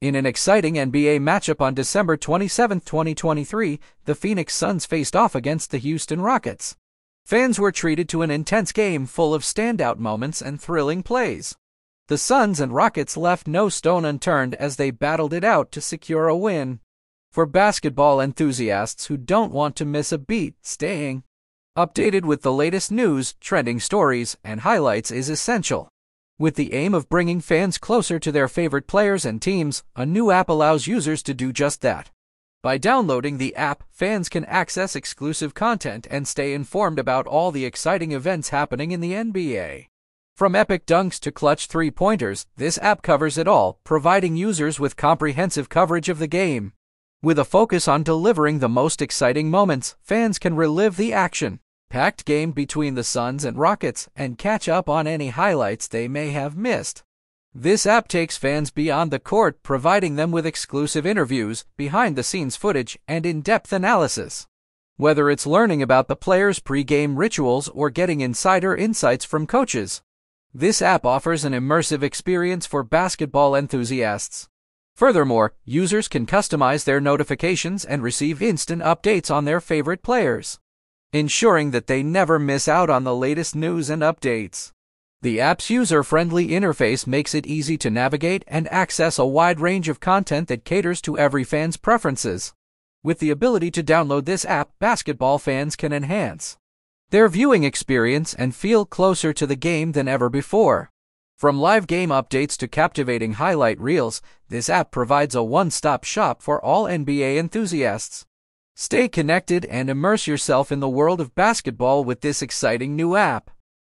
In an exciting NBA matchup on December 27, 2023, the Phoenix Suns faced off against the Houston Rockets. Fans were treated to an intense game full of standout moments and thrilling plays. The Suns and Rockets left no stone unturned as they battled it out to secure a win. For basketball enthusiasts who don't want to miss a beat, staying updated with the latest news, trending stories, and highlights is essential. With the aim of bringing fans closer to their favorite players and teams, a new app allows users to do just that. By downloading the app, fans can access exclusive content and stay informed about all the exciting events happening in the NBA. From epic dunks to clutch three pointers, this app covers it all, providing users with comprehensive coverage of the game. With a focus on delivering the most exciting moments, fans can relive the action, packed game between the Suns and Rockets, and catch up on any highlights they may have missed. This app takes fans beyond the court, providing them with exclusive interviews, behind the scenes footage, and in depth analysis. Whether it's learning about the players' pre game rituals or getting insider insights from coaches, this app offers an immersive experience for basketball enthusiasts. Furthermore, users can customize their notifications and receive instant updates on their favorite players, ensuring that they never miss out on the latest news and updates. The app's user friendly interface makes it easy to navigate and access a wide range of content that caters to every fan's preferences. With the ability to download this app, basketball fans can enhance their viewing experience and feel closer to the game than ever before. From live game updates to captivating highlight reels, this app provides a one stop shop for all NBA enthusiasts. Stay connected and immerse yourself in the world of basketball with this exciting new app.